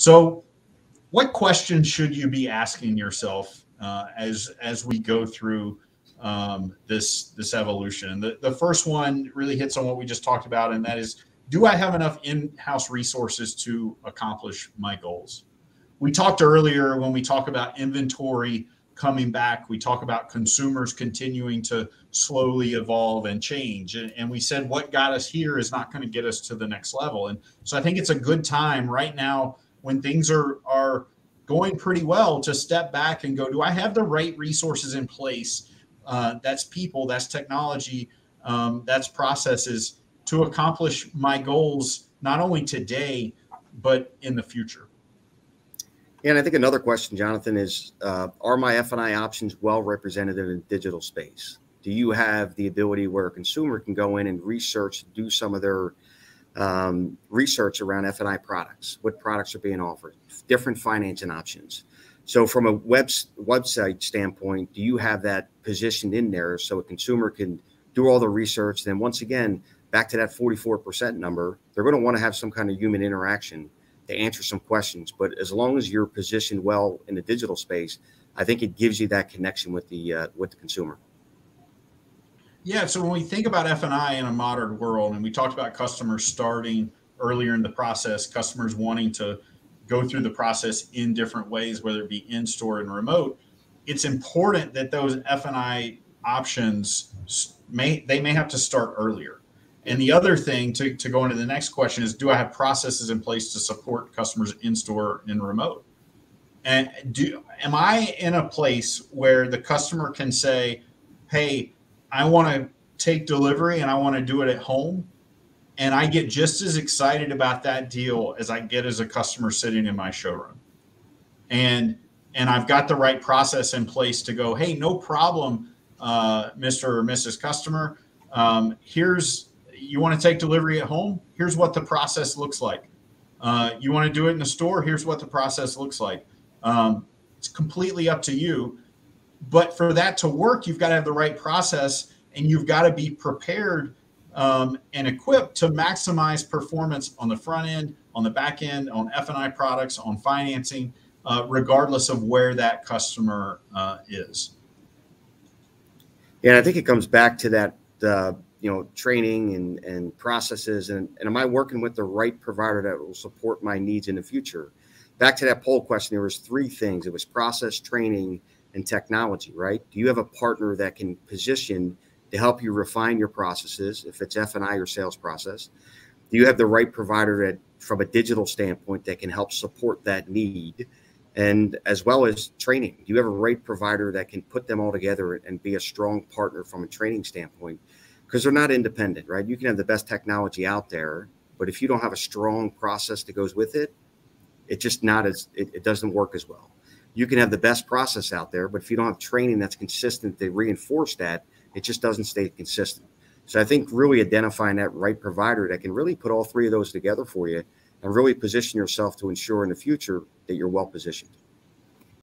So, what questions should you be asking yourself uh, as as we go through um, this this evolution? The the first one really hits on what we just talked about, and that is, do I have enough in-house resources to accomplish my goals? We talked earlier when we talk about inventory coming back. We talk about consumers continuing to slowly evolve and change. And, and, we said what got us here is not going to get us to the next level. And so I think it's a good time right now when things are are going pretty well to step back and go, do I have the right resources in place? Uh, that's people, that's technology, um, that's processes to accomplish my goals not only today but in the future. And I think another question, Jonathan, is uh, are my F&I options well represented in a digital space? Do you have the ability where a consumer can go in and research, do some of their um, research around F&I products? What products are being offered? Different financing options. So, from a web, website standpoint, do you have that positioned in there so a consumer can do all the research? Then, once again, back to that 44% number, they're going to want to have some kind of human interaction to answer some questions. But as long as you're positioned well in the digital space, I think it gives you that connection with the uh, with the consumer. Yeah. So when we think about F and I in a modern world, and we talked about customers starting earlier in the process, customers wanting to go through the process in different ways, whether it be in store and remote. It's important that those F and I options may they may have to start earlier and the other thing to, to go into the next question is do I have processes in place to support customers in store and remote? And do am I in a place where the customer can say, hey, I want to take delivery and I want to do it at home? And I get just as excited about that deal as I get as a customer sitting in my showroom. And and I've got the right process in place to go, hey, no problem, uh, Mr. or Mrs. Customer. Um, here's you want to take delivery at home? Here's what the process looks like. Uh, you want to do it in the store? Here's what the process looks like. Um, it's completely up to you. But for that to work, you've got to have the right process and you've got to be prepared um, and equipped to maximize performance on the front end, on the back end, on F&I products, on financing, uh, regardless of where that customer uh, is. Yeah, I think it comes back to that uh, you know training and and processes and, and am i working with the right provider that will support my needs in the future back to that poll question there was three things it was process training and technology right do you have a partner that can position to help you refine your processes if it's f&i or sales process do you have the right provider that from a digital standpoint that can help support that need and as well as training do you have a right provider that can put them all together and be a strong partner from a training standpoint because they're not independent, right? You can have the best technology out there, but if you don't have a strong process that goes with it, it just not as it, it doesn't work as well. You can have the best process out there, but if you don't have training that's consistent to reinforce that, it just doesn't stay consistent. So I think really identifying that right provider that can really put all three of those together for you and really position yourself to ensure in the future that you're well positioned.